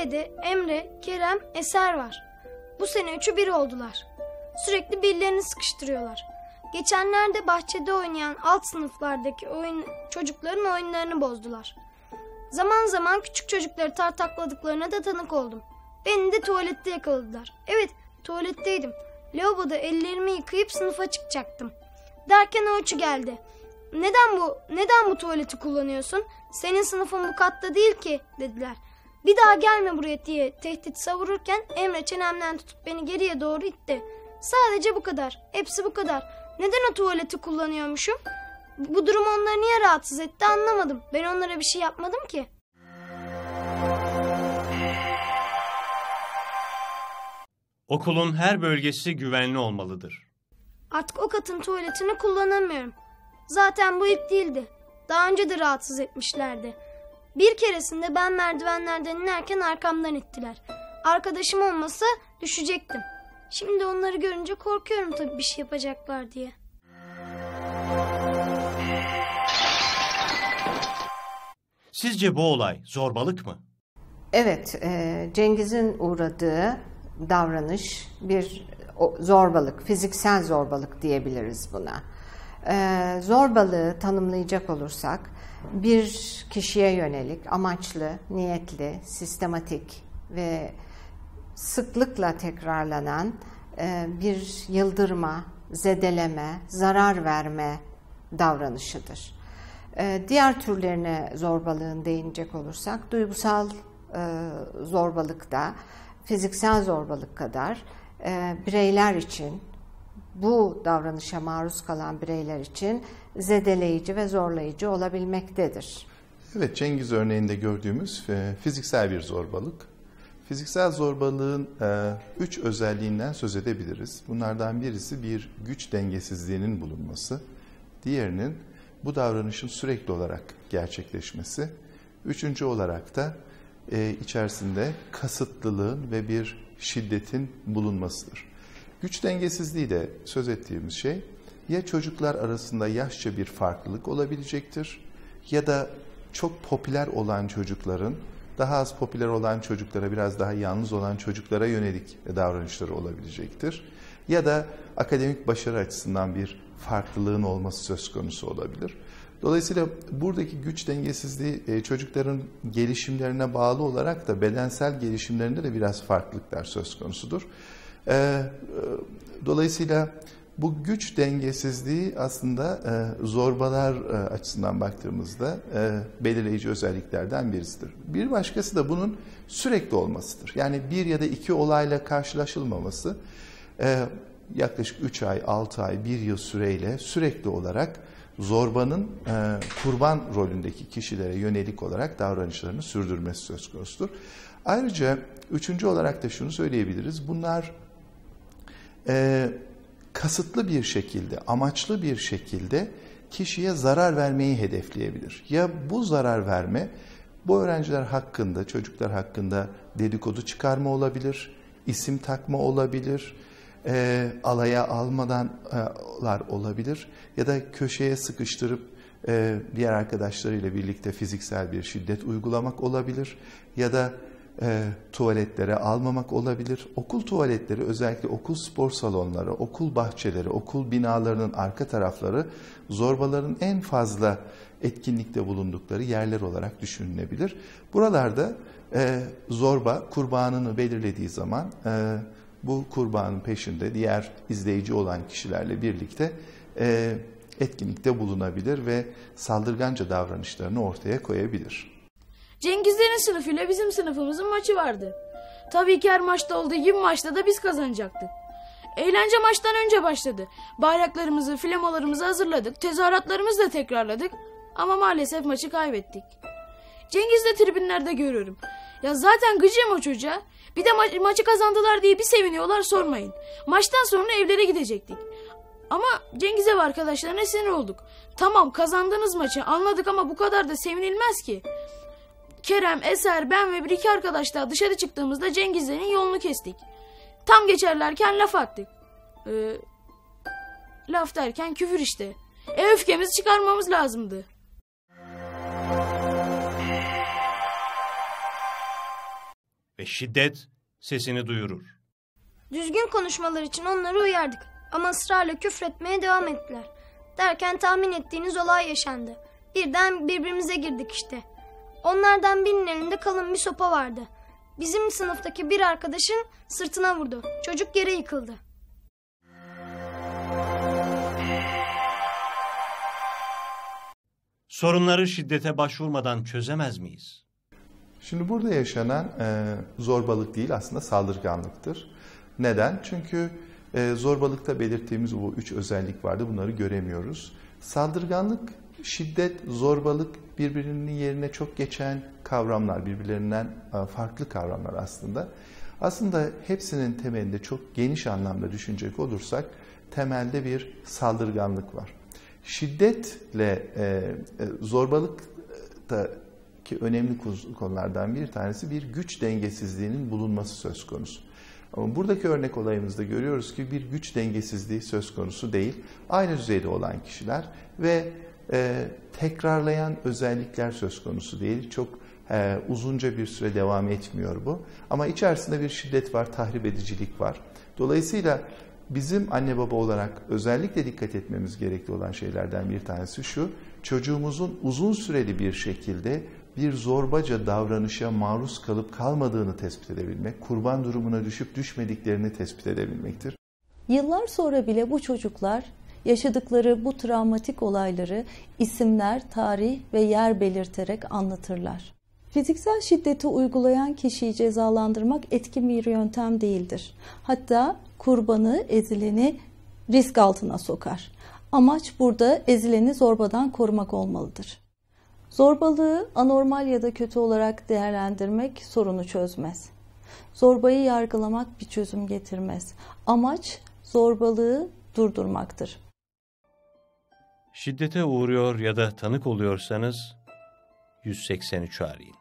B'de Emre, Kerem, Eser var. Bu sene üçü bir oldular. Sürekli birilerini sıkıştırıyorlar. Geçenlerde bahçede oynayan alt sınıflardaki oyun çocukların oyunlarını bozdular. Zaman zaman küçük çocukları tartakladıklarına da tanık oldum. Beni de tuvalette yakaladılar. Evet, tuvaletteydim. Lavaboda ellerimi yıkayıp sınıfa çıkacaktım. Derken o üçü geldi. Neden bu, neden bu tuvaleti kullanıyorsun? Senin sınıfın bu katta değil ki dediler. Bir daha gelme buraya diye tehdit savururken Emre çenemden tutup beni geriye doğru itti. Sadece bu kadar. Hepsi bu kadar. Neden o tuvaleti kullanıyormuşum? Bu durum onları niye rahatsız etti anlamadım. Ben onlara bir şey yapmadım ki. Okulun her bölgesi güvenli olmalıdır. Artık o katın tuvaletini kullanamıyorum. Zaten bu ilk değildi. Daha önce de rahatsız etmişlerdi. Bir keresinde ben merdivenlerden inerken arkamdan ittiler. Arkadaşım olmasa düşecektim. Şimdi onları görünce korkuyorum tabii bir şey yapacaklar diye. Sizce bu olay zorbalık mı? Evet, e, Cengiz'in uğradığı davranış bir zorbalık, fiziksel zorbalık diyebiliriz buna. E, zorbalığı tanımlayacak olursak bir kişiye yönelik amaçlı, niyetli, sistematik ve sıklıkla tekrarlanan e, bir yıldırma, zedeleme, zarar verme davranışıdır. E, diğer türlerine zorbalığın değinecek olursak duygusal e, zorbalıkta fiziksel zorbalık kadar bireyler için bu davranışa maruz kalan bireyler için zedeleyici ve zorlayıcı olabilmektedir. Evet Cengiz örneğinde gördüğümüz fiziksel bir zorbalık. Fiziksel zorbalığın e, üç özelliğinden söz edebiliriz. Bunlardan birisi bir güç dengesizliğinin bulunması. Diğerinin bu davranışın sürekli olarak gerçekleşmesi. Üçüncü olarak da e, içerisinde kasıtlılığın ve bir şiddetin bulunmasıdır. Güç dengesizliği de söz ettiğimiz şey ya çocuklar arasında yaşça bir farklılık olabilecektir ya da çok popüler olan çocukların daha az popüler olan çocuklara, biraz daha yalnız olan çocuklara yönelik davranışları olabilecektir. Ya da akademik başarı açısından bir farklılığın olması söz konusu olabilir. Dolayısıyla buradaki güç dengesizliği e, çocukların gelişimlerine bağlı olarak da bedensel gelişimlerinde de biraz farklılıklar söz konusudur. E, e, dolayısıyla bu güç dengesizliği aslında e, zorbalar e, açısından baktığımızda e, belirleyici özelliklerden birisidir. Bir başkası da bunun sürekli olmasıdır. Yani bir ya da iki olayla karşılaşılmaması e, yaklaşık 3 ay, 6 ay, 1 yıl süreyle sürekli olarak zorbanın e, kurban rolündeki kişilere yönelik olarak davranışlarını sürdürmesi söz konusudur. Ayrıca üçüncü olarak da şunu söyleyebiliriz. Bunlar e, kasıtlı bir şekilde, amaçlı bir şekilde kişiye zarar vermeyi hedefleyebilir. Ya bu zarar verme bu öğrenciler hakkında, çocuklar hakkında dedikodu çıkarma olabilir, isim takma olabilir, e, alaya almadanlar olabilir ya da köşeye sıkıştırıp e, diğer arkadaşlarıyla birlikte fiziksel bir şiddet uygulamak olabilir ya da e, tuvaletlere almamak olabilir. Okul tuvaletleri özellikle okul spor salonları, okul bahçeleri, okul binalarının arka tarafları zorbaların en fazla etkinlikte bulundukları yerler olarak düşünülebilir. Buralarda e, zorba kurbanını belirlediği zaman e, bu kurbanın peşinde diğer izleyici olan kişilerle birlikte e, etkinlikte bulunabilir ve saldırganca davranışlarını ortaya koyabilir. Cengizlerin sınıfıyla bizim sınıfımızın maçı vardı. Tabii ki her maçta olduğu gibi maçta da biz kazanacaktık. Eğlence maçtan önce başladı. Bayraklarımızı, flamalarımızı hazırladık. Tezahüratlarımızı da tekrarladık. Ama maalesef maçı kaybettik. Cengiz de tribünlerde görüyorum. Ya zaten gıcığım o çocuğa. Bir de ma- maçı kazandılar diye bir seviniyorlar sormayın. Maçtan sonra evlere gidecektik. Ama Cengiz'e ve arkadaşlarına sinir olduk. Tamam kazandınız maçı anladık ama bu kadar da sevinilmez ki. Kerem, Eser, ben ve bir iki arkadaş daha dışarı çıktığımızda Cengizlerin yolunu kestik. Tam geçerlerken laf attık. Ee, laf derken küfür işte. E öfkemizi çıkarmamız lazımdı. Ve şiddet sesini duyurur. Düzgün konuşmalar için onları uyardık. Ama ısrarla küfretmeye devam ettiler. Derken tahmin ettiğiniz olay yaşandı. Birden birbirimize girdik işte. Onlardan birinin elinde kalın bir sopa vardı. Bizim sınıftaki bir arkadaşın sırtına vurdu. Çocuk yere yıkıldı. Sorunları şiddete başvurmadan çözemez miyiz? Şimdi burada yaşanan e, zorbalık değil aslında saldırganlıktır. Neden? Çünkü e, zorbalıkta belirttiğimiz bu üç özellik vardı bunları göremiyoruz. Saldırganlık, şiddet, zorbalık birbirinin yerine çok geçen kavramlar, birbirlerinden e, farklı kavramlar aslında. Aslında hepsinin temelinde çok geniş anlamda düşünecek olursak temelde bir saldırganlık var. Şiddetle e, e, zorbalık da ki önemli konulardan bir tanesi bir güç dengesizliğinin bulunması söz konusu. Ama buradaki örnek olayımızda görüyoruz ki bir güç dengesizliği söz konusu değil. Aynı düzeyde olan kişiler ve e, tekrarlayan özellikler söz konusu değil. Çok e, uzunca bir süre devam etmiyor bu. Ama içerisinde bir şiddet var, tahrip edicilik var. Dolayısıyla bizim anne baba olarak özellikle dikkat etmemiz gerekli olan şeylerden bir tanesi şu. Çocuğumuzun uzun süreli bir şekilde bir zorbaca davranışa maruz kalıp kalmadığını tespit edebilmek, kurban durumuna düşüp düşmediklerini tespit edebilmektir. Yıllar sonra bile bu çocuklar yaşadıkları bu travmatik olayları isimler, tarih ve yer belirterek anlatırlar. Fiziksel şiddeti uygulayan kişiyi cezalandırmak etkin bir yöntem değildir. Hatta kurbanı, ezileni risk altına sokar. Amaç burada ezileni zorbadan korumak olmalıdır. Zorbalığı anormal ya da kötü olarak değerlendirmek sorunu çözmez. Zorbayı yargılamak bir çözüm getirmez. Amaç zorbalığı durdurmaktır. Şiddete uğruyor ya da tanık oluyorsanız 183 arayın.